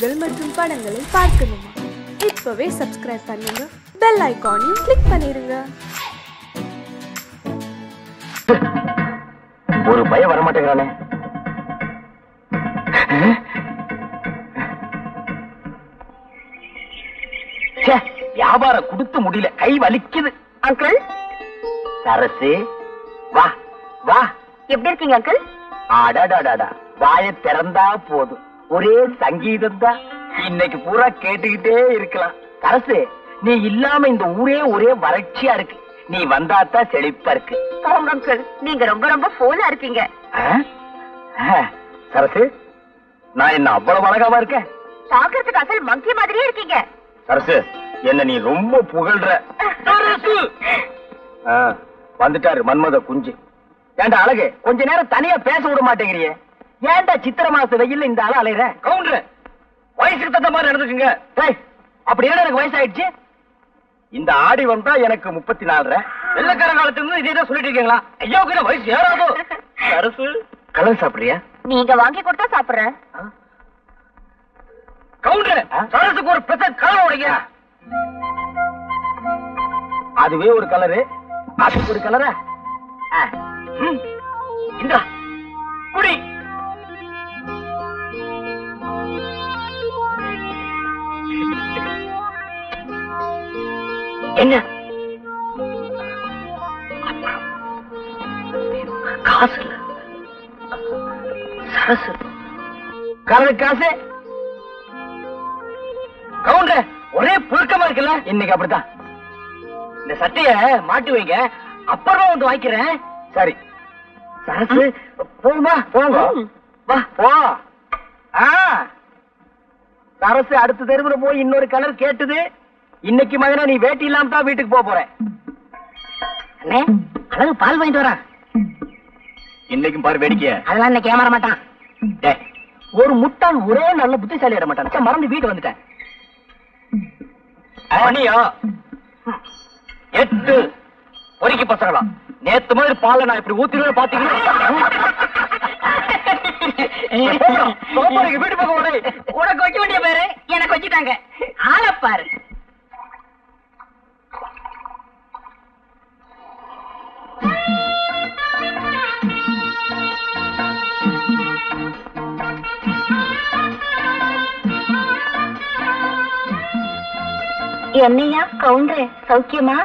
பாடல்கள் மற்றும் படங்களை பார்க்கணுமா? இப்பவே சப்ஸ்கிரைப் பண்ணுங்க. பெல் ஐகானையும் கிளிக் பண்ணிருங்க. ஒரு பயம் வரமாட்டேங்கிறானே. ச்சே, வியாபாரம் கொடுத்து முடியல. கை வலிக்குது. அங்கிள்? சரசு வா வா. எப்படி இருக்கீங்க அங்கிள்? அடாடாடாடா. வாய திறந்தா போதும். ஒரே சங்கீதம் தான் இன்னைக்கு பூரா கேட்டுக்கிட்டே இருக்கலாம். சரசு நீ இல்லாம இந்த ஊரே ஒரே வறட்சியா இருக்கு. நீ வந்தாத்தான் செழிப்பா இருக்கு. அங்கிள் நீங்க ரொம்ப ரொம்ப போலா இருக்கீங்க. சரசு நான் என்ன அவ்வளவு அழகாவா இருக்கேன்? பாக்குறதுக்கு அசல் மங்கி மாதிரியே இருக்கீங்க. சரசு என்ன நீ ரொம்ப புகழ்ற. சரசு! ஆ, வந்துட்டாரு மன்மத குஞ்சு. ஏன்டா அழகு கொஞ்ச நேரம் தனியா பேச விட மாட்டேங்கிறியே. ஏன்டா சித்திர மாச வெயில்ல இந்த ஆள அலையற? கவுண்டர் வயசுக்கு தகுந்த மாதிரி நடந்துக்குங்க. டேய் அப்படி என்ன எனக்கு வயசாயிடுச்சு? இந்த ஆடி வந்தா எனக்கு முப்பத்தி நாலரை வெள்ளக்கார காலத்துல இருந்து இதே தான் சொல்லிட்டு இருக்கீங்களா? ஐயோ கூட வயசு ஏறாதோ. சரசு. கலர் சாப்பிடுறியா? நீங்க வாங்கி கொடுத்தா சாப்பிடுறேன். கவுண்டர் சரசுக்கு ஒரு பெத்த கலர் உடைங்க. அதுவே ஒரு கலரு. அதுக்கு ஒரு கலரா. இந்தா. குடி. என்ன? காசு சரசு. கலரு காசு. கவுண்டர் ஒரே புழுக்கமா இருக்குல்ல? இன்னைக்கு அப்படித்தான். இந்த சட்டைய மாட்டி வைங்க. அப்புறம் வந்து வாங்கிக்கிறேன். சரி. சரசு போகுமா போங்க. வா. போ. சரசு அடுத்த தெருவுல போய் இன்னொரு கலர் கேட்டுது. இன்னைக்கு மகனா நீ வேட்டி இல்லாம தான் வீட்டுக்கு போக போற அண்ணே அழகு பால் வாங்கிட்டு வரேன் இன்னைக்கும் பாரு வேடிக்கைய. அதெல்லாம் இன்னைக்கு ஏமாற மாட்டான். ஒரு முட்டாள் ஒரே நல்ல புத்திசாலி ஆட மாட்டான். மறந்து வீட்டு வந்துட்டேன். எட்டு. பொறுக்கி பசங்களா. நேத்து மாதிரி பாலை நான் இப்படி ஊத்திடுவேன் பாத்தீங்கன்னா. வீட்டு பக்கம். உனக்கு வைக்க வேண்டிய பேரு எனக்கு வச்சுட்டாங்க. ஆளப்பாரு என்னையா கவுண்டரு சௌக்கியமா?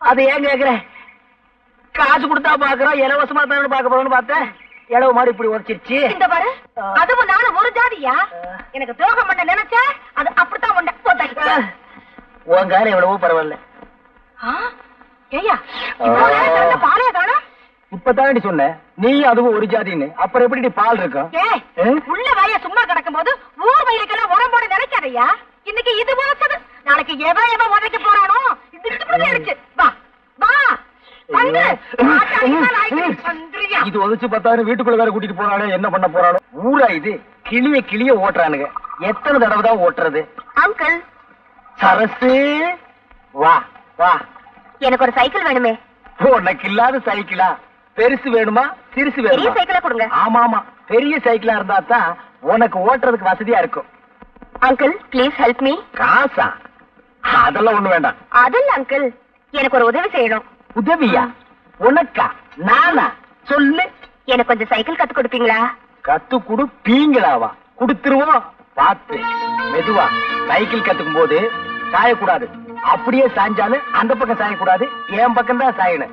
அது ஏன் கேக்குற? காசு கொடுத்தா பாக்குறோம் இலவசமா தான் பாக்க போறோம்னு பார்த்தேன். இளவு மாடு இப்படி உரைச்சிருச்சு இந்த பாரு அதுவும் நானும் ஒரு ஜாதியா? எனக்கு துரோகம் பண்ண நினைச்ச அது அப்படித்தான் உண்ட உன் காலம் எவ்வளவோ பரவாயில்ல. பாலைய காணோம்? சொன்ன நீ அதுவும் ஒரு ஜாதின்னு. அப்புறம் எப்படி பால் இருக்கும்? உள்ள வய சும்மா கிடக்கும் போது ஊர் வயலுக்கெல்லாம் உரம் போட நினைக்காதய்யா இன்னைக்கு இது முளைச்சது நாளைக்கு எவன் எவன் உதைக்க போறானோ? இது அடிச்சு வா வா. இது உதச்சு பத்தாயிரம் வீட்டுக்குள்ள வேற கூட்டிட்டு போறானே என்ன பண்ண போறானோ? ஊரா இது? கிளிய கிளிய ஓட்டுறானுங்க. எத்தனை தடவை தான் ஓட்டுறது? அங்கிள். சரசு. வா வா. எனக்கு ஒரு சைக்கிள் வேணுமே. உனக்கு இல்லாத சைக்கிளா? பெருசு வேணுமா? சிறுசு வேணுமா? சைக்கிளை கொடுங்க. ஆமா ஆமா பெரிய சைக்கிளா இருந்தா தான் உனக்கு ஓட்டுறதுக்கு வசதியா இருக்கும். அங்கிள் ப்ளீஸ் ஹெல்ப் மீ காசா? அதெல்லாம் ஒண்ணு வேண்டாம். அதில் அங்கிள். எனக்கு ஒரு உதவி செய்யணும். உதவியா? உனக்கா? நானா? சொல்லு. எனக்கு கொஞ்சம் சைக்கிள் கத்து கொடுப்பீங்களா? கத்து குடு பீங்களாவா குடுத்துருவோம். பார்த்து மெதுவா. சைக்கிள் கத்துக்கும் போது சாயக்கூடாது. அப்படியே சாஞ்சாலும் அந்த பக்கம் சாயக்கூடாது. என் பக்கம் தான் சாயணும்?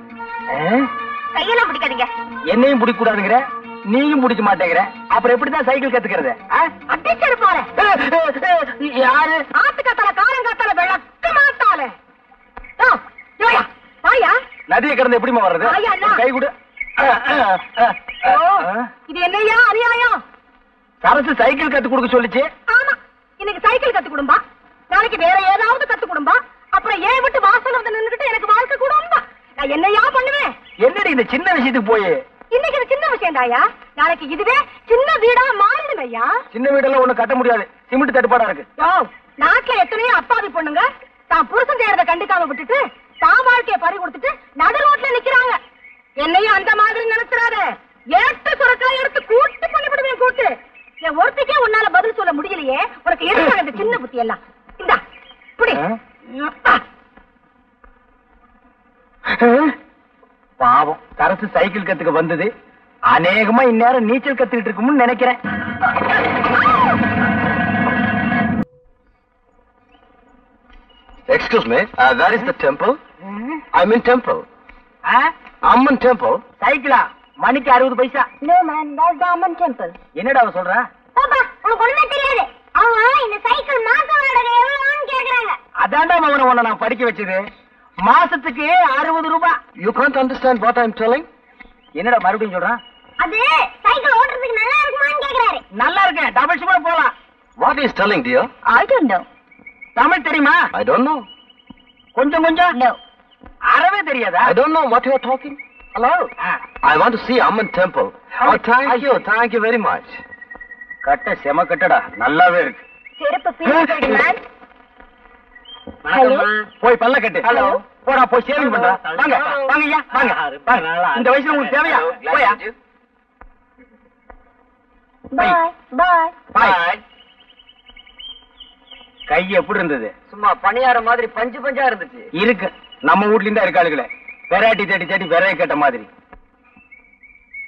கையெல்லாம் பிடிக்காதீங்க. என்னையும் பிடிக்க கூடாதுங்கிற நீயும் பிடிக்க மாட்டேங்கிற? அப்புறம் எப்படிதான் சைக்கிள் கத்துக்கிறது? அடிச்சது போறேன் யாரு? ஆத்துக்காத்தால காரங்காத்தால விளக்க மாட்டால வாயா. நதியை கடந்து எப்படிமா வர்றது. கை கொடு. இது என்னையா அநியாயம்? சரசு சைக்கிள் கத்து கொடுக்க சொல்லுச்சு. ஆமா இன்னைக்கு சைக்கிள் கத்து கொடும்பா. நாளைக்கு வேற ஏதாவது கத்து கொடும்பா. அப்புறம் ஏன் விட்டு வாசல் வந்து நின்னுகிட்டு எனக்கு வாழ்க்கை கொடும்பா? நான் என்னையா பண்ணுவேன்? என்னடி இந்த சின்ன விஷயத்துக்கு போய்? இன்னைக்கு இது சின்ன விஷயம் தாயா? நாளைக்கு இதுவே சின்ன வீடா மாறிடும் ஐயா. சின்ன வீடெல்லாம் ஒண்ணு கட்ட முடியாது. சிமெண்ட் தட்டுப்பாடா இருக்கு. நாட்டுல எத்தனையோ அப்பாவி பொண்ணுங்க தான் புருஷன் செய்யறத கண்டுக்காம விட்டுட்டு தான் வாழ்க்கைய பறி கொடுத்துட்டு நடு ரோட்ல நிக்கிறாங்க. என்னையும் அந்த மாதிரி நினைச்சிடாத. ஏட்டு சுரக்கெல்லாம் எடுத்து கூட்டு பண்ணிவிடுவேன் கூட்டு. என் ஒருத்திக்கே உன்னால பதில் சொல்ல முடியலையே. உனக்கு எடுத்தாங்க இந்த சின்ன புத்தி எல்லாம்? இந்தா புடி? பாவம் சரசு சைக்கிள் கத்துக்க வந்தது. அநேகமா இந்நேரம் நீச்சல் கத்துக்கிட்டு இருக்கும்னு நினைக்கிறேன். Excuse me, uh, where is the temple? I'm in temple. Ah? Amman temple. சைக்கிளா மணிக்கு அறுபது பைசா. No man that's the Amman temple என்னடா அவ சொல்றா? பாப்பா உனக்கு ஒண்ணுமே தெரியாது. அவங்க இந்த சைக்கிள் மாச வாடகை எவ்வளவுன்னு கேக்குறாங்க. அதான்டா மகன உன்னை நான் படிக்க வச்சது. மாசத்துக்கு அறுபது ரூபாய் You can't understand what I'm telling? என்னடா மறுபடியும் சொல்றான்? அது சைக்கிள் ஓட்டுறதுக்கு நல்லா இருக்குமான்னு கேக்குறாரு. நல்லா இருக்கேன். டபுள் சும்மா போலாம். What he's telling, dear? I don't know Tamil தெரியுமா? I don't know. கொஞ்சம் கொஞ்சம். நோ அறவே தெரியாதா? I don't know what you're talking. Hello? I want to see Amman temple. Oh, thank you, thank you very much. கட்ட செம கட்டடா. நல்லாவே இருக்கு. செருப்பு பீஸ் மேன் போய் பல்ல கட்டு. Hello. போடா போய் சேவிங் பண்றா. வாங்க வாங்க ஐயா வாங்க. வாங்க. இந்த வயசுல உங்களுக்கு தேவையா? போயா? பாய் பாய் பாய் கை எப்படி இருந்தது? சும்மா பணியார மாதிரி பஞ்சு பஞ்சா இருந்துச்சு. இருக்கு. நம்ம வீட்ல இருந்தா இருக்காளுகளே. வெரைட்டி தேடி தேடி விரைய கேட்ட மாதிரி.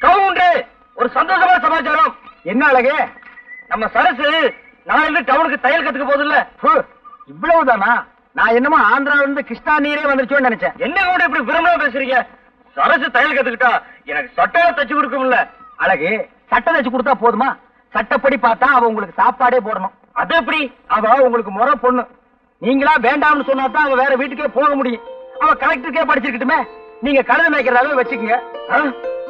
கவுண்டரு ஒரு சந்தோஷமான சமாச்சாரம். என்ன அழகு? நம்ம சரசு நாளைல டவுனுக்கு தையல் கத்துக்க போதில்ல இவ்வளவுதானா? நான் என்னமோ ஆந்திரால இருந்து கிருஷ்ணா நீரே வந்துருச்சோன்னு நினைச்சேன். என்ன கூட இப்படி விரும்பலாம் பேசுறீங்க? சரசு தையல் கத்துக்கிட்டா எனக்கு சட்டையை தச்சு கொடுக்கும்ல அழகு சட்டை தச்சு கொடுத்தா போதுமா? சட்டப்படி பார்த்தா அவ உங்களுக்கு சாப்பாடே போடணும். அது எப்படி? அவ உங்களுக்கு முறை பொண்ணு. நீங்களா வேண்டாம்னு சொன்னா தான் அவ வேற வீட்டுக்கே போக முடியும். அவ கலெக்டருக்கே படிச்சிருக்கட்டுமே. நீங்க கழுத அளவு வச்சுக்கோங்க.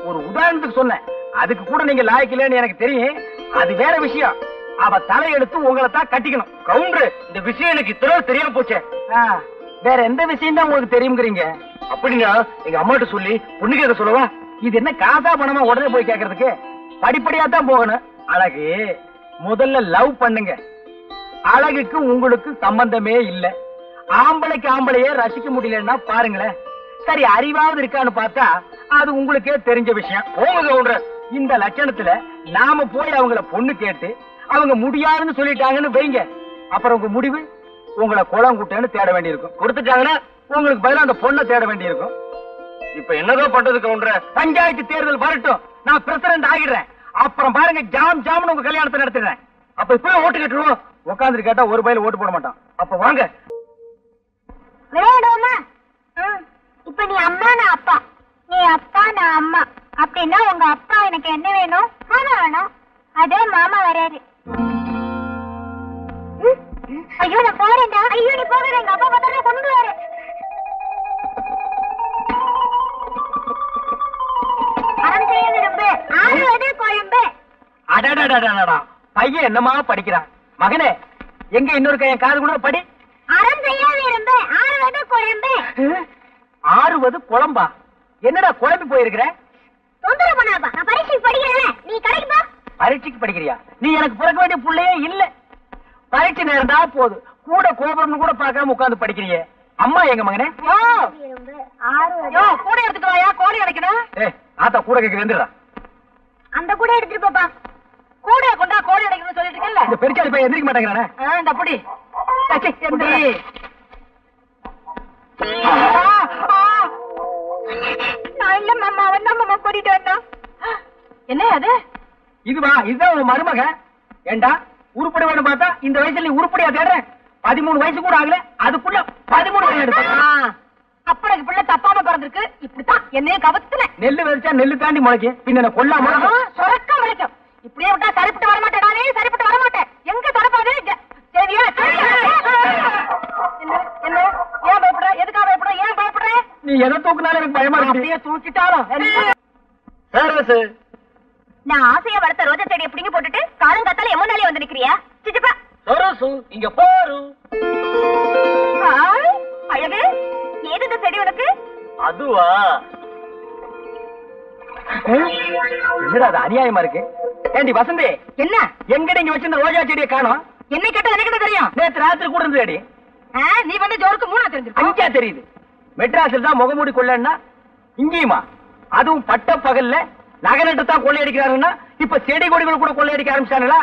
ஒரு உதாரணத்துக்கு சொன்னேன். அதுக்கு கூட நீங்க லாய்க்கலன்னு எனக்கு தெரியும். அது வேற விஷயம். அவ தலையெடுத்து உங்களை தான் கட்டிக்கணும். கவுண்டரு இந்த விஷயம் எனக்கு இத்தனை தெரியாம போச்சே. வேற எந்த விஷயம் தான் உங்களுக்கு தெரியுங்கிறீங்க? அப்படின்னா எங்க அம்மாட்ட சொல்லி பொண்ணு கேட்க சொல்லவா? இது என்ன காசா பணமா உடனே போய் கேக்குறதுக்கு படிப்படியா தான் போகணும். அழகு முதல்ல லவ் பண்ணுங்க. அழகுக்கு உங்களுக்கு சம்பந்தமே இல்ல. ஆம்பளைக்கு ஆம்பளையே ரசிக்க முடியலன்னா பாருங்களேன். சரி அறிவாவது இருக்கான்னு பார்த்தா அது உங்களுக்கே தெரிஞ்ச விஷயம். போங்க இந்த லட்சணத்துல நாம போய் அவங்கள பொண்ணு கேட்டு அவங்க முடியாதுன்னு சொல்லிட்டாங்கன்னு வைங்க. அப்புறம் உங்க முடிவு உங்களை குளம் குட்டேன்னு தேட வேண்டியிருக்கும். கொடுத்துட்டாங்கன்னா உங்களுக்கு பதிலா அந்த பொண்ணை தேட வேண்டியிருக்கும். இப்ப என்னதான் பண்றது கவுண்டர்? பஞ்சாயத்து தேர்தல் வரட்டும். நான் பிரசிடண்ட் ஆகிடுறேன். அப்புறம் பாருங்க ஜாம் ஜாம்னு உங்க கல்யாணத்தை நடத்துறேன் அப்ப இப்பவே ஓட்டு கேட்டுருவோம் உட்காந்துட்டு கேட்டா ஒரு பயில ஓட்டு போட மாட்டான். அப்ப வாங்க. விளையாடுவோமா? இப்ப நீ அம்மா நான் அப்பா. நீ அப்பா நான் அம்மா. அப்படின்னா உங்க அப்பா எனக்கு என்ன வேணும்? மாமா வேணும். அதே மாமா வராரு. ஐயோ நான் போறேன்டா. ஐயோ நீ போகிறேன் எங்க அப்பா பார்த்தா கொண்டு வர பையன் என்னமா படிக்கிறான் மகனே எங்க இன்னொரு கையன் காது கூட படி ஆறுவது கொழும்பு ஆறுவது குழம்பா. என்னடா குழம்பி போயிருக்கிற? தொந்தரவு பண்ணாப்பா நான் பரீட்சைக்கு படிக்கிறேன்ல நீ கடைக்கு போ. பரீட்சைக்கு படிக்கிறியா? நீ எனக்கு பிறக்க வேண்டிய புள்ளையே இல்ல. பரீட்சை நேரம் தான் கூட கோபுரம்னு கூட பார்க்காம உட்கார்ந்து படிக்கிறியே. அம்மா எங்க மகனே? கூட எடுத்துட்டு வாயா? கோழி அடைக்கணும். ஏ ஆத்தா கூட கேட்க வந்துடுறா அந்த கூட எடுத்துட்டு போப்பா. கூட கொண்டா கோழி அடைக்கணும்னு சொல்லிட்டு இருக்கல இந்த பெருச்சாளி பையன் எந்திரிக்க மாட்டேங்கிறானே? இந்த அப்படி என்ன அது? இதுவா இதுதான் உன் மருமக? ஏண்டா உருப்படி வேணும் பார்த்தா இந்த வயசுல நீ உருப்படியா தேடுற? பதிமூணு வயசு கூட ஆகல அதுக்குள்ள பதிமூணு அப்பனுக்கு பிள்ளை தப்பாம பிறந்திருக்கு இப்படித்தான் என்னைய கவத்துன நெல்லு விதைச்சா நெல்லு தாண்டி முளைக்கும். பின்ன கொல்லாம சொரக்க முளைக்கும். இப்படியே விட்டா சரிப்பட்டு எதை தூக்குனாலும் எனக்கு பயமா இருக்கு. அப்படியே தூக்கிட்டாலும். சரசு நான் ஆசையா வளர்த்த ரோஜா செடியை பிடிங்கி போட்டுட்டு காலங்காத்தால எம்மனாலே வந்து நிக்கிறியா? சிச்சப்பா சரசு இங்க போரு. அழகு. ஏது இந்த செடி உனக்கு? அதுவா? என்னடா அது அநியாயமா இருக்கு? ஏண்டி வசந்தி என்ன? எங்கடி இங்க வச்சிருந்த ரோஜா செடியை காணோம்? என்னை கேட்டா எனக்கு தெரியும்? நேத்து ராத்திரி கூட இருந்ததுடி. ஆ, நீ வந்து ஜோருக்கு மூணா தெரிஞ்ச அஞ்சா தெரியுது. மெட்ராஸில் தான் முகமூடி கொள்ளன்னா இங்கேயுமா? அதுவும் பட்ட பகல்ல நகரட்டு தான் கொள்ளையடிக்கிறாருன்னா இப்ப செடி கொடிகள் கூட கொள்ளையடிக்க ஆரம்பிச்சானுங்களா?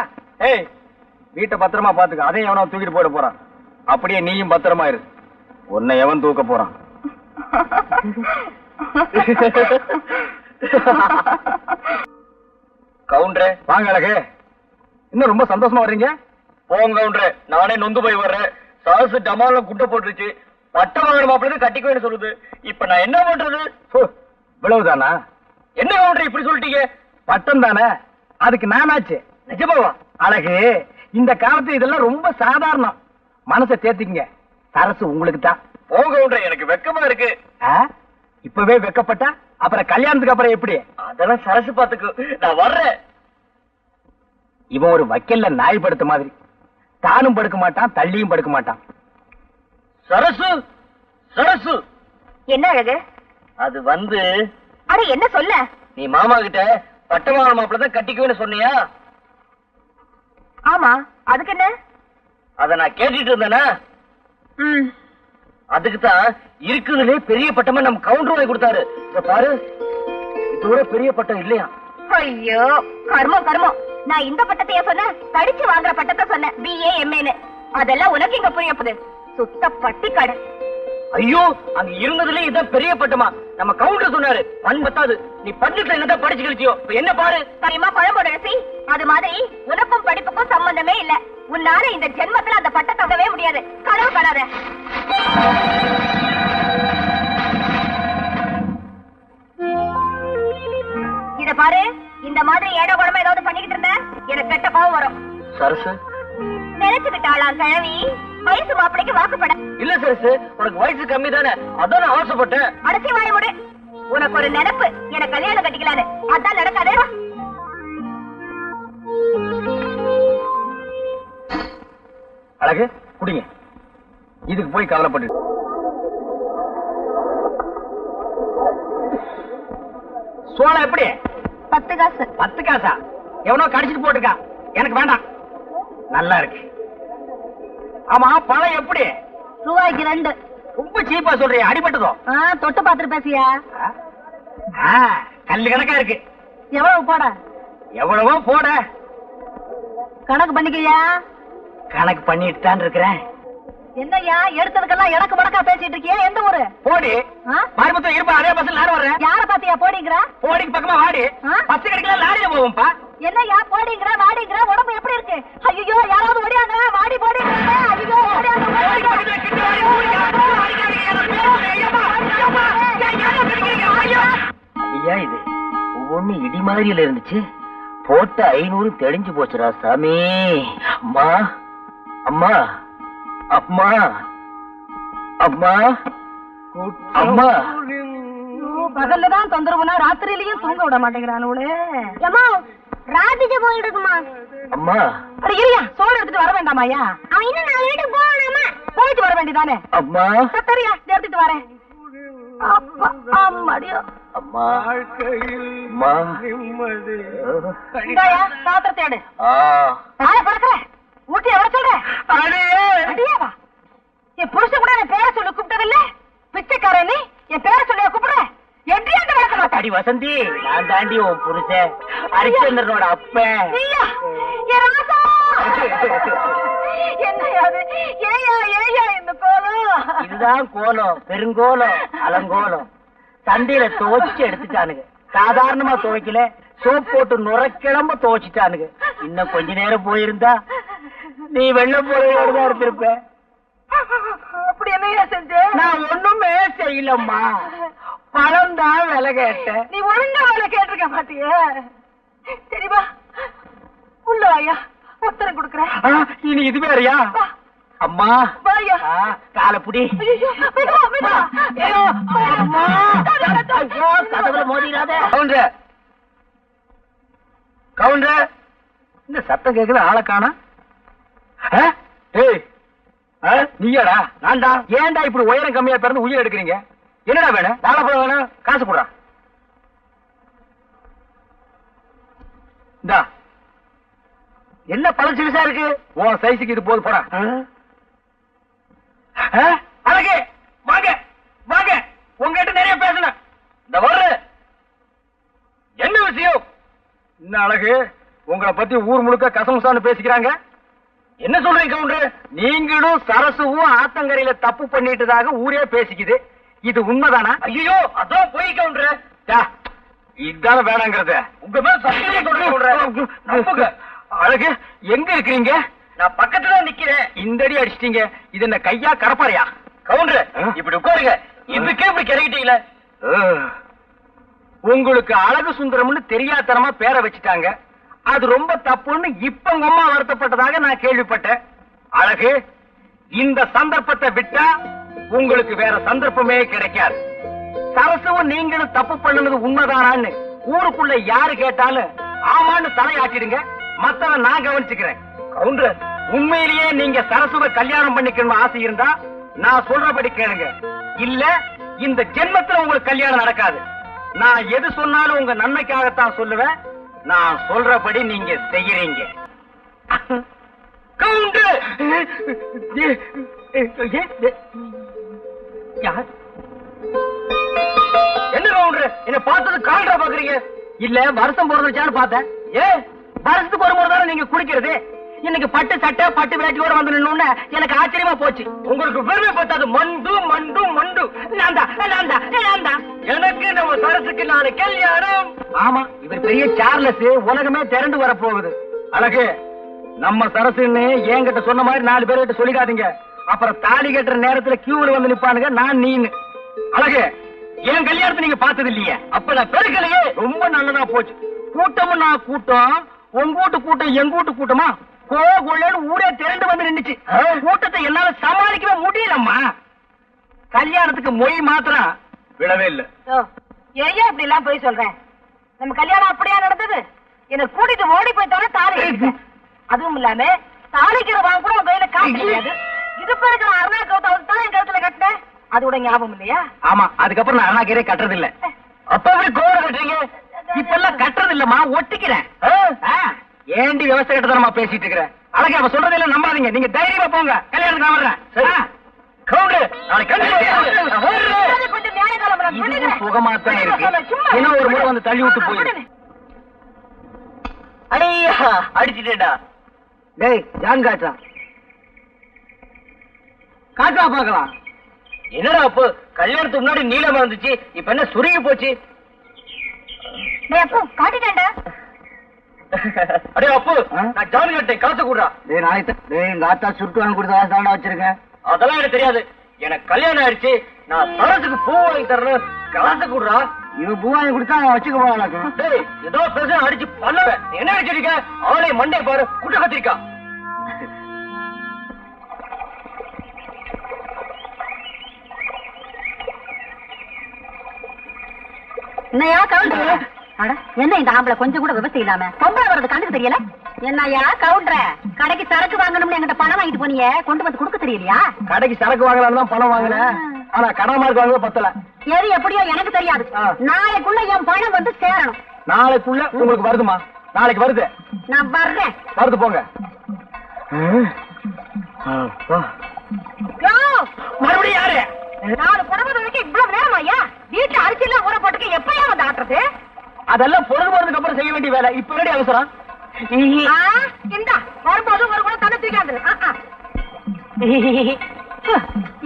ஏய் வீட்டை பத்திரமா பாத்துக்க. அதையும் எவனோ தூக்கிட்டு போயிட போறான். அப்படியே நீயும் பத்திரமா இரு. உன்னை எவன் தூக்க போறான்? கவுண்டரே வாங்க அழகு. இன்னும் ரொம்ப சந்தோஷமா வர்றீங்க? போங்க கவுண்டரே. நானே நொந்து போய் வர்றேன். சாசு டமால குட்டை போட்டுருச்சு. பட்ட மகன் மாப்பிள்ளை கட்டிக்குவேன்னு சொல்லுது. இப்ப நான் என்ன பண்றது? இவ்வளவுதானா? என்ன கவுண்டர் இப்படி சொல்லிட்டீங்க? பட்டம் தானே? அதுக்கு நானாச்சு. நிஜமாவா? அழகு இந்த காலத்து இதெல்லாம் ரொம்ப சாதாரணம். மனசை தேத்திக்கங்க. சரசு உங்களுக்கு தான் கவுண்டர் எனக்கு வெக்கமா இருக்கு. இப்பவே வெக்கப்பட்டா? அப்புறம் கல்யாணத்துக்கு அப்புறம் எப்படி? அதெல்லாம் சரசு பாத்துக்கு. நான் வர்றேன். இவன் ஒரு வக்கல்ல நாய் படுத்த மாதிரி. தானும் படுக்க மாட்டான் தள்ளியும் படுக்க மாட்டான். சரசு சரசு. என்ன அழகு? அது வந்து அட என்ன சொல்ல? நீ மாமா கிட்ட பட்டமான மாப்பிள்ள தான் கட்டிக்குவேன்னு சொன்னியா? ஆமா அதுக்கு என்ன? அத நான் கேட்டுட்டு இருந்தேனா? அதுக்கு தான் இருக்குதுலே பெரிய பட்டமா நம்ம கவுண்டர் வாங்கி கொடுத்தாரு. பாரு இதோட பெரிய பட்டம் இல்லையா? ஐயோ கர்மம் கர்மம் நான் இந்த பட்டத்தைய சொன்னேன்? படிச்சு வாங்குற பட்டத்தை சொன்னேன். பிஏ எம்ஏன்னு அதெல்லாம் உனக்கு இங்க புரிய போகுது? சுத்த பட்டி கடை. ஐயோ அங்க இருந்ததுல இதான் பெரிய பட்டமா. நம்ம கவுண்டர் சொன்னாரு பண் பத்தாது. நீ பன்னெண்டுல என்னதான் படிச்சு கழிச்சியோ? என்ன பாரு? தெரியுமா பழம்போட ரசி. அது மாதிரி உனக்கும் படிப்புக்கும் சம்பந்தமே இல்ல. உன்னால இந்த ஜென்மத்துல அந்த பட்டத்தை விடவே முடியாது. கனவு காணாத இத பாரு இந்த மாதிரி ஏடோ குழம்பு ஏதாவது பண்ணிக்கிட்டு இருந்த? எனக்கு கெட்ட கோவம் வரும். சரசு? நினைச்சுக்கிட்டாளாம் கிழவி? வயசு மாப்பிளைக்கு வாக்குப்பட இல்ல சரசு உனக்கு வயசு கம்மி தானே அதான் ஆசைப்பட்டேன். அடைச்சி வாய விடு உனக்கு ஒரு நினைப்பு. எனக்கு கல்யாணம் கட்டிக்கலான்னு. அதான் நடக்காதே. அழகு குடிங்க. இதுக்கு போய் கவலைப்பட்டு. சோளம் எப்படி? பத்து காசு. பத்து காசா? எவனோ கடிச்சிட்டு போட்டுருக்கா எனக்கு வேண்டாம். நல்லா இருக்கு. ஆமா பழம் எப்படி? ரூபாய்க்கு ரெண்டு. ரொம்ப சீப்பா சொல்றிய அடிபட்டதோ? தொட்டு பாத்துட்டு பேசியா ஆ, கல்லு கணக்கா இருக்கு. எவ்வளவு போட? எவ்வளவோ போட. கணக்கு பண்ணிக்கையா கணக்கு பண்ணிட்டு தான் இருக்கிறேன். என்னய்யா எடுத்ததுக்கெல்லாம் எனக்கு மடக்கா பேசிட்டு இருக்கியா? எந்த ஊரு? போடி? மறுபடியும் இருப்பா. அதே பஸ்ல நானும் வர்றேன். யார பாத்தியா போடிங்கிற? போடிக்கு பக்கமா வாடி? பஸ் கிடைக்கல லாரியில போவோம்ப்பா. என்னய்யா போடிங்கிற? வாடிங்கிற? உடம்பு எப்படி இருக்கு? ஐயோ யாராவது ஓடியாங்க வாடி போடிங்கிற? ஐயோ. ஐயா இது ஒவ்வொன்னு இடி மாதிரியில இருந்துச்சு. போட்ட ஐநூறு தெளிஞ்சு போச்சுடா சாமி. அம்மா அம்மா. அம்மா. அம்மா. அம்மா. பகல்ல தான் தொந்தரவுனா ராத்திரிலயும் தூங்க விட மாட்டேங்கிறானுங்களே ஏமா ராத்திரி போயிட்டு இருக்குமா? அம்மா. அட இருயா சோறு எடுத்துட்டு வர வேண்டாமாயா அவன் இன்னும் நாலு வீட்டுக்கு போகணுமா? போயிட்டு வர வேண்டியதானே? அம்மா. சரியா எடுத்துட்டு வரேன். அம்மா. அம்மா. எடு. ஆ. ஊட்டி எவ்வளவு சொல்ற? அடியாவா? என் புருஷன் கூட என் பேரை சொல்லி கூப்பிட்டதில்ல. பிச்சைக்காரன் நீ என் பேரை சொல்லி கூப்பிடுற எப்படி அந்த விளக்க அடி வசந்தி நான் தாண்டி உன் புருஷன். ஹரிச்சந்திரனோட கோலம். இதுதான் கோலம் பெருங்கோலம் அலங்கோலம். சந்தையில துவைச்சு எடுத்துட்டானுங்க. சாதாரணமா துவைக்கல. சோப் போட்டு நுரக்கிழம்ப துவைச்சிட்டானுங்க. இன்னும் கொஞ்ச நேரம் போயிருந்தா நீ வெள்ள போலையோட தான் இருந்திருப்ப. அப்படி என்னையா செஞ்ச? நான் ஒண்ணுமே செய்யலம்மா. பழம் தான் விலை கேட்டேன். நீ ஒழுங்கா வேலை கேட்டிருக்க மாட்டியே. சரிவா உள்ள வாயா. உத்தரம் கொடுக்குறேன். இனி இது வேறயா? அம்மா. வாயா. ஆ, காலை புடி ஐயோ, விடுவா, விடுவா. ஐயோ, அம்மா. ஐயோ, கதவுல மோதிராத. கவுண்டர் இந்த சத்தம் கேட்குது ஆளை காணா? ஏய் நீயாடா? நான் தான் ஏன்டா இப்படி உயரம் கம்மியா பிறந்து உயிர் எடுக்கிறீங்க? என்னடா வேணும்? வாழைப்பழம் வேணும்? காசு கொடுறா. இந்தா. என்ன பழம் சிறுசா இருக்கு? உன் சைஸுக்கு இது போது போடா. அழகு வாங்க வாங்க. உங்ககிட்ட நிறைய பேசணும். இந்த வர்ற. என்ன விஷயம்? அழகு? உங்களை பத்தி ஊர் முழுக்க கசமுசான்னு பேசிக்கிறாங்க. என்ன சொல்றீங்க கவுண்டர்? நீங்களும் சரசுவும் ஆத்தங்கரையில தப்பு பண்ணிட்டதாக ஊரே பேசிக்குது. இது உண்மைதானா? ஐயோ அதான் போய் கவுண்டர். இதுதானே வேணாங்கிறது. உங்க மேல சொல்றேன் அழகு எங்க இருக்கிறீங்க? நான் பக்கத்துல தான் நிக்கிறேன். இந்த அடி அடிச்சிட்டீங்க. இது என்ன கையா கடப்பாறையா? கவுண்டர் இப்படி உட்காருங்க. இதுக்கே இப்படி கிறங்கிட்டீங்களே. உங்களுக்கு அழகு சுந்தரம்னு தெரியாதனமா பேரை வச்சுட்டாங்க. அது ரொம்ப தப்புன்னு இப்ப உங்க அம்மா வருத்தப்பட்டதாக நான் கேள்விப்பட்டேன். அழகு இந்த சந்தர்ப்பத்தை விட்டா உங்களுக்கு வேற சந்தர்ப்பமே கிடைக்காது. சரசுவும் நீங்களும் தப்பு பண்ணுனது உண்மைதானான்னு ஊருக்குள்ள யாரு கேட்டாலும் ஆமான்னு தலையாட்டிடுங்க. மத்தவன் நான் கவனிச்சுக்கிறேன். கவுண்டர் உண்மையிலேயே நீங்க சரசுவை கல்யாணம் பண்ணிக்கணும் ஆசை இருந்தா நான் சொல்றபடி கேளுங்க. இல்ல இந்த ஜென்மத்துல உங்களுக்கு கல்யாணம் நடக்காது. நான் எது சொன்னாலும் உங்க நன்மைக்காகத்தான் சொல்லுவேன். நான் சொல்றபடி நீங்க செய்யறீங்க. என்ன கவுண்டர் என்ன பார்த்தது கால்ரா பாக்குறீங்க? இல்ல வருஷம் போறதுச்சான்னு பார்த்தேன். ஏ வருஷத்துக்கு ஒரு முறை தானே நீங்க குடிக்கிறது இன்னைக்கு பட்டு சட்டை பட்டு வேட்டியோட வந்து நின்னு எனக்கு ஆச்சரியமா போச்சு. உங்களுக்கு பெருமை பத்தாது மந்து. சரசுக்கு நாலு கல்யாணம் ஆமா இவர் பெரிய சார்லஸ் உலகமே திரண்டு வர போகுது அழகு நம்ம சரசுன்னு என்கிட்ட சொன்ன மாதிரி நாலு பேர்கிட்ட சொல்லிக்காதீங்க. அப்புறம் தாலி கட்டுற நேரத்துல கியூல வந்து நிப்பானுங்க நான் நீன்னு அழகு என் கல்யாணத்தை நீங்க பார்த்தது இல்லையே? அப்ப நான் பெருக்கலையே. ரொம்ப நல்லதா போச்சு. கூட்டமும் நான் கூட்டம் உங்க வீட்டு கூட்டம் எங்க வீட்டு கூட்டமா? கோ கொள்ளன்னு ஊரே திரண்டு வந்து நின்னுச்சு. கூட்டத்தை என்னால சமாளிக்கவே முடியலம்மா. கல்யாணத்துக்கு மொய் மாத்திரம் விடவே இல்ல. ஏன் இப்படி எல்லாம் போய் சொல்றேன் நம்ம கல்யாணம் அப்படியா நடந்தது? என்ன கூட்டிட்டு ஓடி போய் தானே தாலி. அதுவும் இல்லாம தாலிக்கிற வாங்க கூட கையில காசு கிடையாது. இது இருக்கிற அருணா கௌதம் தான் என் கழுத்துல கட்டினேன். அது கூட ஞாபகம் இல்லையா? ஆமா அதுக்கப்புறம் நான் அண்ணாக்கீரே கட்டுறது இல்ல அப்ப எப்படி கோவம் கட்டுறீங்க? இப்ப எல்லாம் கட்டுறது இல்லம்மா ஒட்டிக்கிறேன். ஆ, ஏண்டி விவசாய கிட்ட பேசிட்டு இருக்கிற? அழகே அவ சொல்றது எல்லாம் நம்பாதீங்க. நீங்க தைரியமா போங்க. கல்யாணத்துக்கு நான் வர்றேன். ஆ. கவுண்டர் நாளைக்கு. கொஞ்சம் சொல்லிக்கிறேன். சுகமா தான் இருக்கு. இன்னும் ஒரு முறை வந்து தள்ளி விட்டு போயிரு. ஐயா அடிச்சுட்டேடா டேய் ஜான் காட்டா காட்டா பார்க்கலாம். என்னடா அப்போ கல்யாணத்துக்கு முன்னாடி நீளமா இருந்துச்சு இப்ப என்ன சுருங்கி போச்சு? காட்டிட்டேன்டா. அடே அப்பு நான் ஜான் கட்டேன் காசு கூடா டேய் நாளைக்கு டேய் எங்க ஆத்தா சுருட்டு வாங்கி கொடுத்த காசு தாண்டா வச்சிருக்கேன். அதெல்லாம் எனக்கு தெரியாது. எனக்கு கல்யாணம் ஆயிடுச்சு நான் சரசுக்கு பூ வாங்கி தரணும் காசு கூடா இவன் பூ வாங்கி கொடுத்தா அவன் வச்சுக்க டேய் ஏதோ பேச அடிச்சு பண்ணுவேன் என்ன அடிச்சிருக்க அவளை மண்டை பாரு. குட்ட கத்திரிக்கா. என்னையா கவுண்டர்? அட என்ன இந்த ஆம்பளை? கொஞ்சம் கூட விவசாயம் இல்லாம. பொம்பளை வர்றது கண்ணுக்கு தெரியல? என்னையா கவுண்டர? கடைக்கு சரக்கு வாங்கணும்னு என்கிட்ட பணம் வாங்கிட்டு போனீங்க. கொண்டு வந்து கொடுக்க தெரியலையா? கடைக்கு சரக்கு வாங்கலாம்னு தான் பணம் வாங்கினேன். ஆனா கடன் மார்க் வாங்க பத்தல. எது எப்படியோ எனக்கு தெரியாது. நாளைக்குள்ள என் பணம் வந்து சேரணும். நாளைக்குள்ள உங்களுக்கு வருதுமா? நாளைக்கு வருது. நான் வர்றேன். வருது போங்க. மறுபடியும் யாரு? நாலு புடவை துவைக்க இவ்வளவு நேரம் ஐயா? வீட்டுல அரிசி எல்லாம் ஊற போட்டுக்க எப்பயா வந்து ஆட்டுறது? அதெல்லாம் பொழுது போறதுக்கு அப்புறம் செய்ய வேண்டிய வேலை. இப்ப வேண்டிய அவசரம்? இந்தா. வரும்போது ஒரு குடம் தண்ணி தூக்காந்து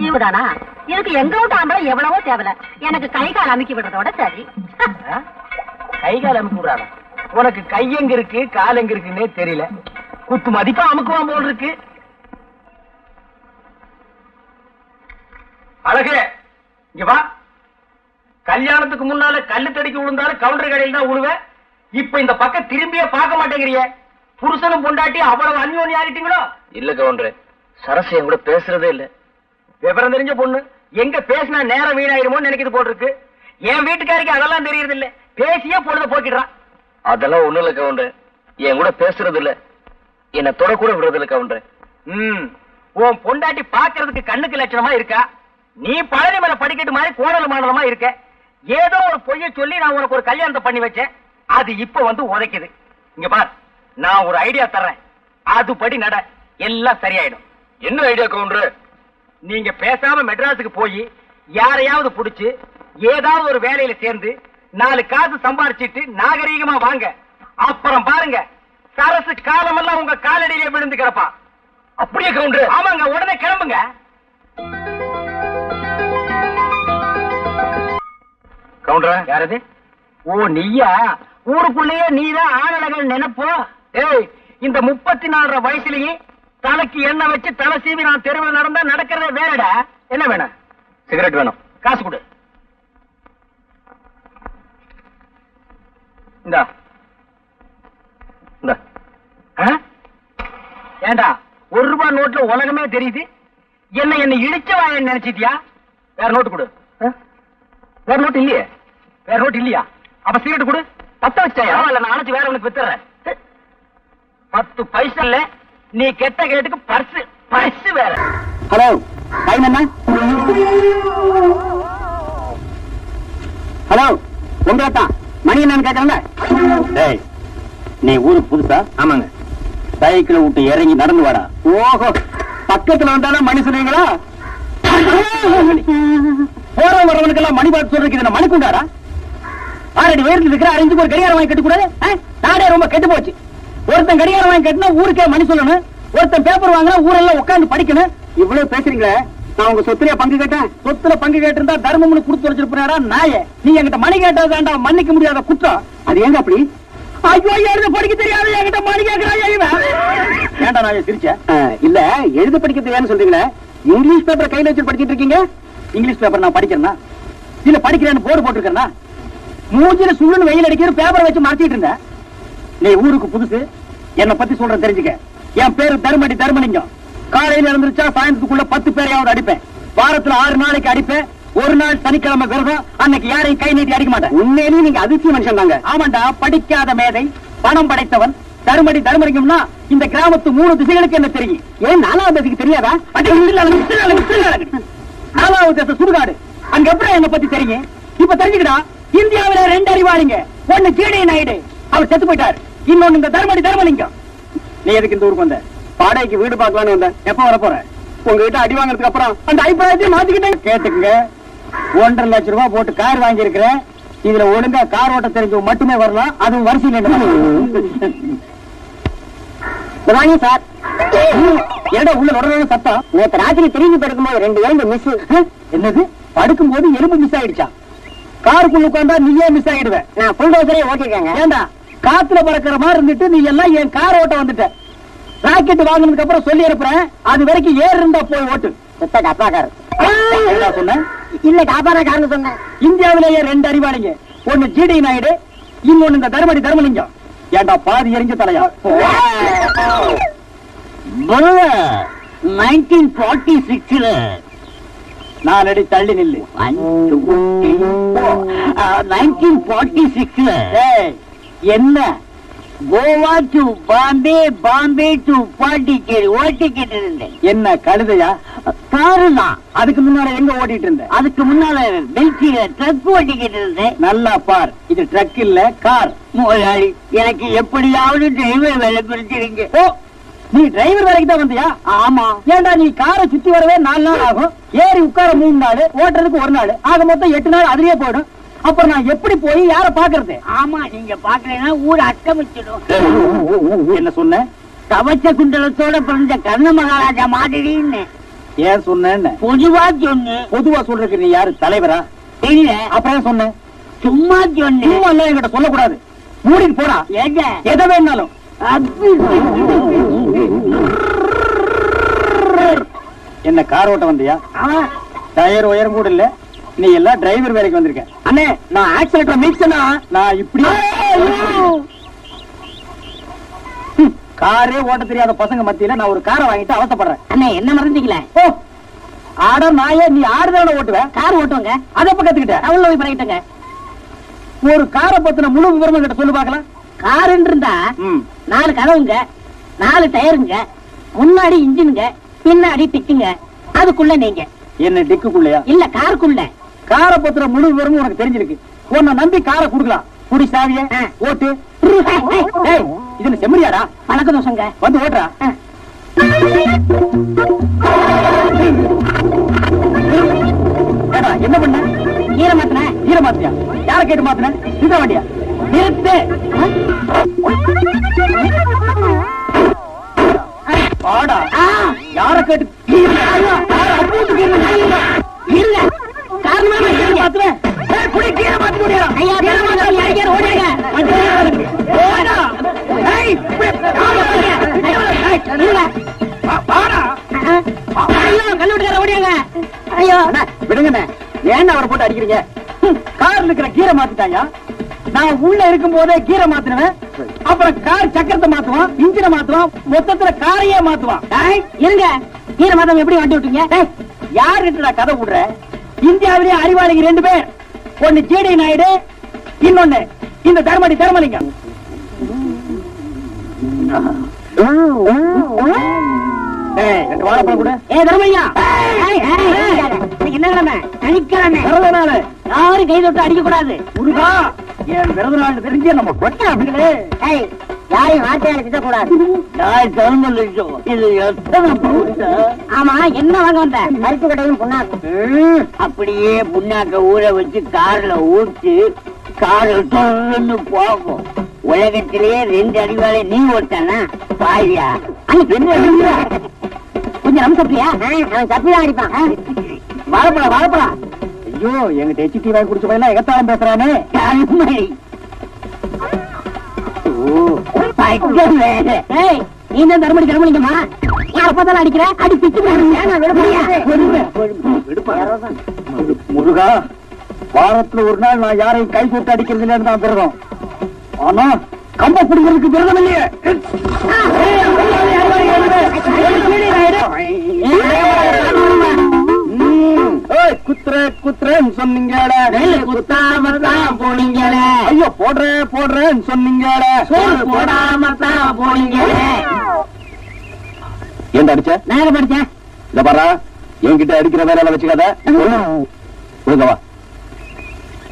இவதானா? இதுக்கு எங்க வீட்டு ஆம்பளை எவ்வளவோ தேவல எனக்கு கை கால் அமுக்கி விடுறதோட சரி? கை கால் அமுக்கு விடுறாங்க உனக்கு கை எங்க இருக்கு கால் எங்க இருக்குன்னே தெரியல. குத்து மதிப்பா அமுக்குவான் போல் இருக்கு. அழகு இங்க வா. கல்யாணத்துக்கு முன்னால கல்லு தடிக்கு விழுந்தாலும் கவுண்டர் கடையில் தான் விழுவேன் இப்ப இந்த பக்கம் திரும்பியே பார்க்க மாட்டேங்கிறிய. புருஷனும் பொண்டாட்டி அவ்வளவு அந்யோன்யம் ஆகிட்டீங்களோ? இல்ல கவுண்டர் சரசு என் கூட பேசுறதே இல்ல. விவரம் தெரிஞ்ச பொண்ணு. எங்க பேசினா நேரம் வீணாயிருமோன்னு நினைக்கிறது போட்டிருக்கு. என் வீட்டுக்காரிக்கு அதெல்லாம் தெரியறது இல்ல பேசியே பொழுத போக்கிடுறான் அதெல்லாம் ஒண்ணும் இல்ல கவுண்டர். என் கூட பேசுறது இல்ல என்ன தொட கூட விடுறது இல்ல கவுண்டர். ம். உன் பொண்டாட்டி பாக்குறதுக்கு கண்ணுக்கு லட்சணமா இருக்கா? நீ பழனி மேல படிக்கட்டு மாதிரி கோணல் மாடலமா இருக்க? ஏதோ ஒரு பொய்ய சொல்லி நான் உனக்கு ஒரு கல்யாணத்தை பண்ணி வச்சேன். அது இப்ப வந்து உதைக்குது. இங்க பார் நான் ஒரு ஐடியா தர்றேன். அதுபடி நட. எல்லாம் சரியாயிடும். என்ன ஐடியா கவுண்டர்? நீங்க பேசாம மெட்ராஸுக்கு போய் யாரையாவது புடிச்சு ஏதாவது ஒரு வேலையில சேர்ந்து நாலு காசு சம்பாரிச்சிட்டு நாகரீகமா வாங்க. அப்புறம் பாருங்க சரசு காலமெல்லாம் உங்க காலடியிலே விழுந்து கிடப்பா. அப்படியே கவுண்டர். ஆமாங்க உடனே கிளம்புங்க. கவுண்டர். யாரது ஓ நீயா? ஊருக்குள்ளேயே நீதான் ஆணழகல் நினைப்போ? ஏய் இந்த முப்பத்தி நாலரை வயசுலயே தலைக்கு எண்ணெய் வச்சு தலை சீவி நான் தெருவில் நடந்தா நடக்கிறதே வேறடா. என்ன வேணும்? சிகரெட் வேணும். காசு கொடு. இந்தா. இந்த? ஏண்டா ஒரு ரூபாய் நோட்ல உலகமே தெரியுது. என்ன என்ன இழிச்ச வாயன்னு நினைச்சிட்டியா? வேற நோட்டு கொடு? வேற நோட்டு இல்லையே? வேற நோட்டு இல்லையா? அப்ப சிகரெட் கொடு. பத்த வச்சாயா? இல்ல நான் அணைச்சு வேற உனக்கு வித்துறேன். பத்து பைசா இல்ல. நீ கெட்ட கேட்டுக்கு பர்ஸ் பர்ஸ் வேற. ஹலோ டைம் என்ன? ஹலோ உங்களை தான் மணி என்னன்னு கேட்கறேன்ல? டேய் நீ ஊருக்கு புதுசா? ஆமாங்க. சைக்கிளை விட்டு இறங்கி நடந்து வாடா. ஓஹோ பக்கத்துல வந்தாலும் மணி சொல்லுவீங்களா போற வரவனுக்கெல்லாம் மணி பார்த்து சொல்றதுக்கு இது மணி கொண்டாடா? ஆறடி உயரத்தில் இருக்கிற அரைஞ்சுக்கு ஒரு கடிகாரம் வாங்கி கட்டக்கூடாது? ஆ? நாடே ரொம்ப கெட்டு போச்சு. ஒருத்தன் கடிகாரம் வாங்கி கட்டினா ஊருக்கே மணி சொல்லணும். ஒருத்தன் பேப்பர் வாங்கினா ஊரெல்லாம் உட்காந்து படிக்கணும். இவ்வளவு பேசுறீங்களே? நான் உங்க சொத்துல பங்கு கேட்டேன். சொத்துல பங்கு கேட்டிருந்தா தர்மம்னு கொடுத்து வச்சிருப்பாரா? நாய. நீ என்கிட்ட மணி கேட்டதாண்டா மன்னிக்க முடியாத குற்றம். அது ஏங்க அப்படி? ஐயோ எழுத படிக்க தெரியாது என்கிட்ட மணி கேட்கிறாயா இவன். ஏன்டா நான் சிரிச்ச? இல்ல எழுத படிக்க தெரியாதுன்னு சொல்றீங்களே? இங்கிலீஷ் பேப்பர் கையில வச்சு படிச்சிட்டு இருக்கீங்க? இங்கிலீஷ் பேப்பர் நான் படிக்கிறேன்னா? இல்ல படிக்கிறேன்னு போர்டு போட்டிருக்கேன்னா மூஞ்சில சுள்ளுன்னு வெயில் அடிக்கிற பேப்பரை வச்சு மாத்திட்டு இருந்தேன். நீ ஊருக்கு புதுசு? என்ன பத்தி சொல்ற தெரிஞ்சுக்க. என் பேரு தர்மடி தர்மலிங்கம். காலையில இருந்துருச்சா சாயந்தரத்துக்குள்ள பத்து பேரையாவது அடிப்பேன். வாரத்துல ஆறு நாளைக்கு அடிப்பேன். ஒரு நாள் சனிக்கிழமை விரதம். அன்னைக்கு யாரையும் கை நீட்டி அடிக்க மாட்டேன். உண்மையிலேயே நீங்க அதிர்ச்சி மனுஷன் தாங்க. ஆமாண்டா படிக்காத மேதை பணம் படைத்தவன். தருமடி தர்மலிங்கம்னா இந்த கிராமத்து மூணு திசைகளுக்கு என்ன தெரியும்? ஏன் நாலாவது திசைக்கு தெரியாதா? நாலாவது திசை சுடுகாடு. அங்க எப்படி என்ன பத்தி தெரியும்? இப்ப தெரிஞ்சுக்கடா இந்தியாவில ரெண்டு அறிவாளிங்க. ஒண்ணு கீழே நாயுடு. அவர் செத்து போயிட்டாரு. இன்னொன்னு இந்த தர்மடி தர்மலிங்கம். நீ எதுக்கு இந்த ஊருக்கு வந்த? பாடைக்கு வீடு பார்க்கலான்னு வந்த. எப்ப வர போற உங்ககிட்ட அடி வாங்குறதுக்கு அப்புறம் அந்த அபிப்பிராயத்தையும் மாத்திக்கிட்டேன். கேட்டுக்குங்க. ஒன்றரை லட்சம் ரூபாய் போட்டு கார் வாங்கியிருக்கிறேன். இதுல ஒழுங்கா கார் ஓட்ட தெரிஞ்சவங்க மட்டுமே வரலாம். அதுவும் வரிசையில் வாங்க சார். என்னடா உள்ள உடனே சத்தம்? நேற்று ராத்திரி திரும்பி படுக்கும்போது ரெண்டு எலும்பு மிஸ் என்னது? படுக்கும்போது எலும்பு மிஸ் ஆயிடுச்சா? காருக்குள்ள உட்காந்தா நீயே மிஸ் ஆயிடுவேன் நான் ஃபுல் டோசரே ஓட்டிருக்கேங்க. ஏண்டா? காத்துல பறக்கிற மாதிரி இருந்துட்டு நீ எல்லாம் என் கார் ஓட்ட வந்துட்ட. ராக்கெட் வாங்கினதுக்கு அப்புறம் சொல்லி அனுப்புறேன். அது வரைக்கும் ஏறு இருந்தா போய் ஓட்டு. டப்பாக்காரர் என்னடா சொன்ன? இல்ல டாபாரக்காரன் சொன்னேன் இந்தியாவிலேயே ரெண்டு அறிவாளிங்க. ஒண்ணு ஜிடி நாயுடு இன்னொன்னு இந்த தர்மடி தர்மலிங்கம். ஏண்டா பாதி எரிஞ்ச தலையா? நைன்டீன் ஃபார்ட்டி சிக்ஸ்ல நாலடி தள்ளி நில்லு. நைன்டீன் ஃபார்ட்டி சிக்ஸ்ல என்ன? கோவா டு பாம்பே பாம்பே டு பாண்டிச்சேரி ஓட்டிக்கிட்டு இருந்தேன் என்ன கழுதையா? காரு தான் அதுக்கு முன்னால எங்க ஓட்டிட்டு இருந்த அதுக்கு முன்னால பெல்சியில ட்ரக் ஓட்டிக்கிட்டு இருந்தேன் நல்லா பார். இது ட்ரக் இல்ல கார் முதலாளி எனக்கு எப்படியாவது டிரைவர் வேலை பிடிச்சிருங்க ஓ நீ டிரைவர் வேலைக்கு தான் வந்தியா? ஆமா. ஏன்டா நீ காரை சுத்தி வரவே நாலு நாள் ஆகும்? ஏறி உட்கார மூணு நாள் ஓட்டுறதுக்கு ஒரு நாள். ஆக மொத்தம் எட்டு நாள் அதுலயே போயிடும். அப்புறம் நான் எப்படி போய் யார பாக்குறது ஆமா நீங்க பாக்கலைன்னா ஊர் அட்டமிச்சிடும். என்ன சொன்ன? கவச்ச குண்டலத்தோட பிறந்த கர்ண மகாராஜா மாதிரின்னு. ஏன் சொன்னேன்னு? பொதுவா சொன்னு. பொதுவா சொல்றதுக்கு நீ யாரு? தலைவரா? இல்ல அப்புறம் சொன்ன? சும்மா சொன்னு. சும்மா எல்லாம் என்கிட்ட சொல்லக்கூடாது. மூடிட்டு போடா. ஏங்க? எதை வேணாலும். என்ன கார் ஓட்ட வந்தியா? டயர் உயரம் கூட இல்ல? நீ எல்லாம் டிரைவர் வேலைக்கு வந்திருக்க. அண்ணே நான் ஆக்சிலேட்டர் மீட்சனா நான் இப்படி காரே ஓட்ட தெரியாத பசங்க மத்தியில நான் ஒரு காரை வாங்கிட்டு அவசப்படுறேன் அண்ணே என்ன மறந்தீங்களே ஓ ஆட நாயே நீ ஆடுதான ஓட்டுவ? கார் ஓட்டுவாங்க. அதை எப்ப கத்துக்கிட்ட? டவுன்ல போய் பழகிட்டங்க. ஒரு காரை பத்தின முழு விவரமும் கிட்ட சொல்லு பாக்கலாம் காருன்னு இருந்தா நாலு கதவுங்க நாலு டயருங்க முன்னாடி இன்ஜினுங்க பின்னாடி டிக்குங்க. அதுக்குள்ள நீங்க. என்ன டிக்குக்குள்ளையா? இல்ல காருக்குள்ள. காரை பத்தின முழு விவரமும் உனக்கு தெரிஞ்சிருக்கு. உன்னை நம்பி காரை குடுக்கலாம். குடி சாவிய. ஓட்டு. ஏய், இது என்ன செம்மறியாடா? பழக்க தோசங்க வந்து ஓட்டுறா. என்ன பண்ண? ஈர மாத்தின. ஈர மாத்தியா யார கேட்டு மாத்தின? இந்த வண்டியா? நிறுத்து. பாடா யார கேட்டு? இருங்க. ஏன் அவரை போட்டு அடிக்கிறீங்க கார்ல இருக்கிற கீரை மாத்திட்டாயா நான் உள்ள இருக்கும் போதே கீரை மாத்தினுவேன் அப்புறம் கார் சக்கரத்தை மாத்துவான் இன்ஜினை மாத்துவான் மொத்தத்துல காரையே மாத்துவான் இருங்க ஈர மாதம் எப்படி வண்டி விட்டீங்க யார் கிட்ட கதை விடுற இந்தியாவிலேயே அறிவாளிங்க ரெண்டு பேர். ஒன்னு ஜேடி நாயுடு இன்னொன்னு இந்த தர்மடி தர்மலிங்கம். என்ன கிழமை சனிக்கிழமை யாரும் கை தொட்டு அடிக்க கூடாது என் பிறந்த நாள் தெரிஞ்சு நம்ம கொட்டாங்களே யாரையும் வார்த்தையால திட்டக்கூடாது நான் லட்சம். இது எத்தனை? ஆமா என்ன வாங்க வந்த? கருத்து கடையும் புண்ணாக்கு. அப்படியே புண்ணாக்க ஊற வச்சு கார்ல ஊற்றி கார் டொல்லுன்னு போகும். உலகத்திலேயே ரெண்டு அடிவாளை நீ ஓட்டானா பாயா. கொஞ்சம் நம்ம சப்பியா அவன் சப்பி தான் அடிப்பான் வாழைப்பழம் வாழைப்பழம். ஐயோ எங்கிட்ட எச்டி வாங்கி குடிச்ச பையன் எகத்தாளம் பேசுறானே. ஓ. நீ தான் தர்மடி தர்மலிங்கம்மா யார பார்த்தாலும் அடிக்கிற அடி பிச்சு. முருகா வாரத்துல ஒரு நாள் நான் யாரையும் கை போட்டு அடிக்கிறது இல்லைன்னு தான் விரதம் ஆனா கம்ப பிடிக்கிறதுக்கு விரதம் இல்லையே குத்துற குத்துறேன்னு சொன்னீங்களே. குத்தாம தான் போனீங்களே. ஐயோ போடுறேன் போடுறேன்னு சொன்னீங்களே. சோறு போடாம தான் போனீங்களே ஏன்டா அடிச்ச? நான் படிச்சேன் இத பாரா என்கிட்ட அடிக்கிற வேலையில வச்சுக்காத. ஒழுங்கவா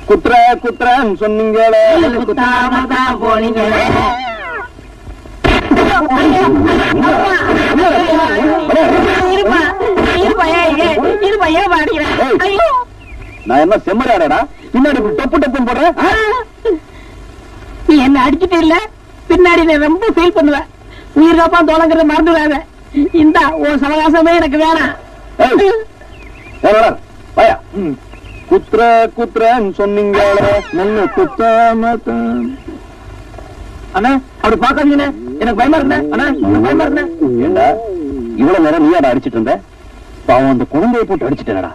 குத்துற குத்துறன்னு சொன்னீங்களே. குத்தாம தான் போனீங்களே. இருப்பா. நான் என்ன செம்மறியாடா பின்னாடி டப்பு டப்புன்னு போடுறேன்? நீ என்ன அடிச்சிட்டு இல்ல? பின்னாடி நான் ரொம்ப ஃபீல் பண்ணுவேன் உயிர் காப்பா தோலங்கிறத மறந்துடாத. இந்தா உன் சவகாசமே எனக்கு வேணாம். ம். குத்துற குத்துறன்னு சொன்னீங்களே. நல்ல குத்தாம. அண்ணா அப்படி பாக்காதீங்கண்ணே எனக்கு பயமா இருந்தேன் அண்ணா எனக்கு பயமா இருந்தேன் ஏண்டா இவ்வளவு நேரம் நீயாடா அடிச்சிட்டு இருந்த? பாவம் அந்த குழந்தையை போட்டு அடிச்சிட்டேனடா.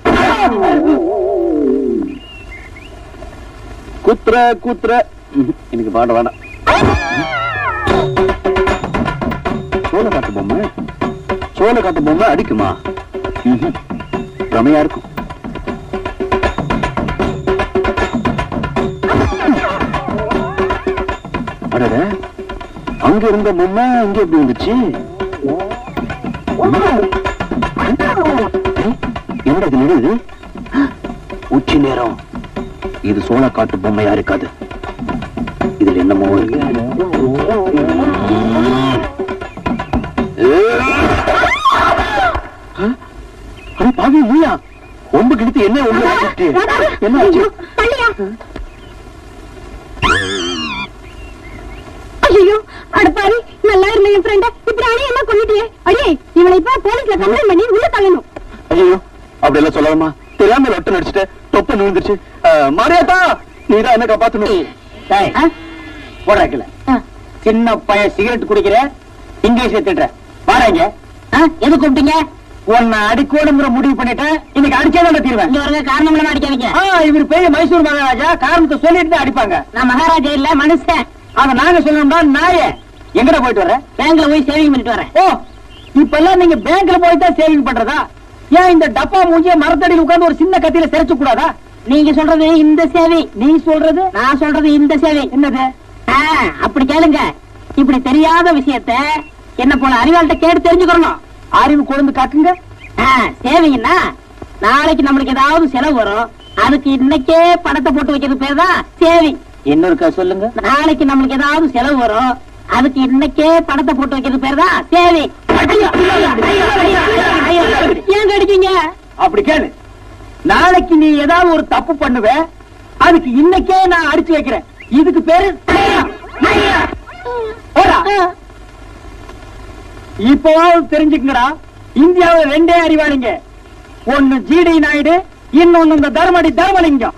குத்துற குத்துற எனக்கு பாட வேணாம். சோழ காட்டு பொம்மை. சோழ காட்டு பொம்மை அடிக்குமா? ரமையா இருக்கும். அடட. அங்க இருந்த பொம்மை இங்க எப்படி வந்துச்சு? என்னடா இது உச்சி நேரம். இது சோழ காட்டு பொம்மையா இருக்காது. இதுல என்னமோ இருக்கு. பாவி நீயா? ஒம்பு கிழித்து என்ன வச்சுட்டு? என்ன ஆச்சு ஐயோ அடப்பாரி நல்லா இருந்த என் ஃப்ரெண்ட இப்படி அணியமா கொண்டுட்டியே அடியே இவனை இப்ப போலீஸ்ல கம்ப்ளைண்ட் பண்ணி உள்ள தள்ளணும் ஐயோ சொல்லாமா தெரியாம லொட்டு நடிச்சுட்டு தொப்பு விழுந்துருச்சு அஹ், மாரியாத்தா நீதான் என்ன காப்பாத்தணும்? சின்ன பையன் சிகரெட் குடிக்கிற இங்கிலீஷ்ல திட்டுற. பாருங்க எது கூப்பிட்டீங்க? உன்னை அடிக்கோடுங்கிற முடிவு பண்ணிட்டேன் இன்னைக்கு அடிச்சே தான் தீர்வேன். காரணம் இல்லாம அடிக்காதீங்க. இவர் பெரிய மைசூர் மகாராஜா காரணத்தை சொல்லிட்டு தான் அடிப்பாங்க. நான் மகாராஜா இல்ல மனுஷன். அத நாங்க சொல்லணும்னா நாயே. எங்கடா போயிட்டு வர பேங்க்ல போய் சேவிங் பண்ணிட்டு வரேன். ஓ இப்ப எல்லாம் நீங்க பேங்க்ல போய் தான் சேவிங் பண்றதா? ஏன் இந்த டப்பா மூஞ்சிய மரத்தடியில் உட்கார்ந்து ஒரு சின்ன கத்தியில சிரைச்சு கூடாதா? நீங்க சொல்றது இந்த சேவை. நீ சொல்றது நான் சொல்றது இந்த சேவை. என்னது? அப்படி கேளுங்க. இப்படி தெரியாத விஷயத்த என்ன போல அறிவாள்கிட்ட கேட்டு தெரிஞ்சுக்கணும் அறிவு கொழுந்து காட்டுங்க ஆ, சேவைன்னா நாளைக்கு நம்மளுக்கு ஏதாவது செலவு வரும். அதுக்கு இன்னைக்கே பணத்தை போட்டு வைக்கிறது பேர் தான் சேவை. இன்னொருக்கா சொல்லுங்க. நாளைக்கு நம்மளுக்கு ஏதாவது செலவு வரும். அதுக்கு இன்னைக்கே பணத்தை போட்டு வைக்கிறது பேர் தான் சேவை. ஏன் கடிச்சீங்க? அப்படி கேளு. நாளைக்கு நீ ஏதாவது ஒரு தப்பு பண்ணுவ அதுக்கு இன்னைக்கே நான் அடிச்சு வைக்கிறேன். இதுக்கு பேரு. இப்போவாவது தெரிஞ்சுக்கங்கடா. இந்தியாவுல ரெண்டே அறிவாளிங்க. ஒன்னு ஜிடி நாயுடு இன்னொன்னு இந்த தர்மடி தர்மலிங்கம்.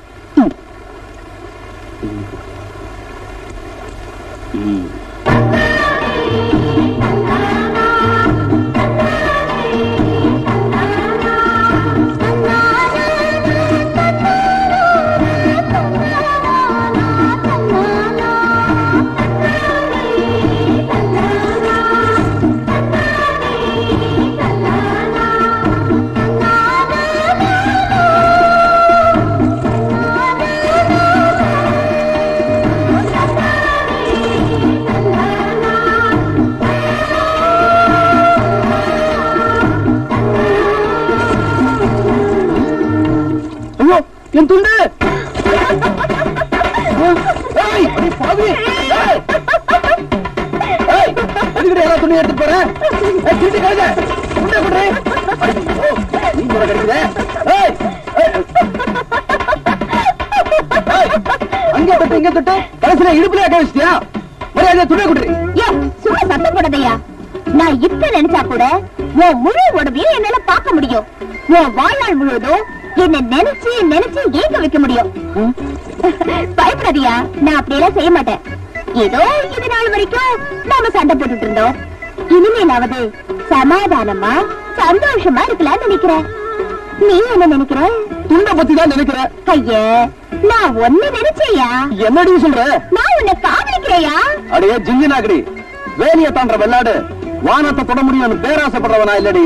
என் துண்டு எடுத்துட்டு போற? ஏய், திருட்டு கழுதை. துண்டை கொடு. நீ கூட கிடைக்குதே. அங்க தொட்டு இங்க தொட்டு கடைசியில இடுப்புல கழிச்சிட்டியா மரியாதை துணை சும்மா சத்தம் நான் இப்ப நினைச்சா கூட உன் முழு உடம்பையும் என்னால பார்க்க முடியும் உன் வாழ்நாள் முழுவதும் என்ன நினைச்சு நினைச்சு ஏங்க வைக்க முடியும்? பயப்படாதியா நான் அப்படியெல்லாம் செய்ய மாட்டேன். ஏதோ இது நாள் வரைக்கும் நாம சண்டை போட்டுட்டு இருந்தோம். இனிமேலாவது சமாதானமா சந்தோஷமா இருக்கலாம்னு நினைக்கிறேன். நீ என்ன நினைக்கிற? துண்டை பத்தி தான் நினைக்கிறேன். ஐய நான் ஒன்னு நினைச்சேயா? என்னடி சொல்ற? நான் உன்னை காதலிக்கிறேயா? அடையே ஜிஞ்சினாக்கடி வேலிய தாண்ட வெள்ளாடு வானத்தை தொட முடியும்னு பேராசைப்படுறவனா இல்லடி.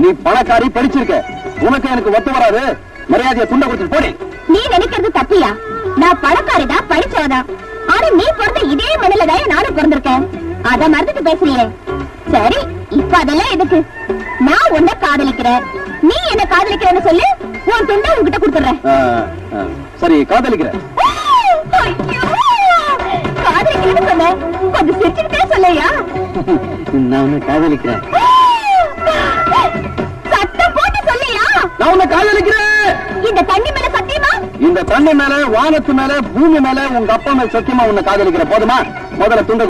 நீ பணக்காரி படிச்சிருக்க. உனக்கு எனக்கு ஒத்து வராது. மரியாதையை துண்டை கொடுத்து போடி. நீ நினைக்கிறது தப்பியா நான் பணக்காரிதான் படிச்சவதான் ஆனா நீ பிறந்த இதே மண்ணில தான் நானும் பிறந்திருக்கேன். அத மறந்துட்டு பேசுறியே. சரி இப்ப அதெல்லாம் எதுக்கு? நான் உன்னை காதலிக்கிறேன். நீ என்ன காதலிக்கிறேன்னு சொல்லு உன் துண்டை உன்கிட்ட கொடுத்துறேன் சரி காதலிக்கிறேன்! காதலிக்கிறேன்னு சொன்னேன். கொஞ்சம் சிரிச்சுக்கிட்டே சொல்லையா? நான் உன்னை காதலிக்கிறேன். நான் உன்னை காதலிக்கிறேன். இந்த தண்ணி மேல சத்தியமா? இந்த தண்ணி மேல வானத்து மேல பூமி மேல உங்க அப்பா மேல சத்தியமா உன்னை காதலிக்கிறேன் போதுமா? முதல்ல துண்டை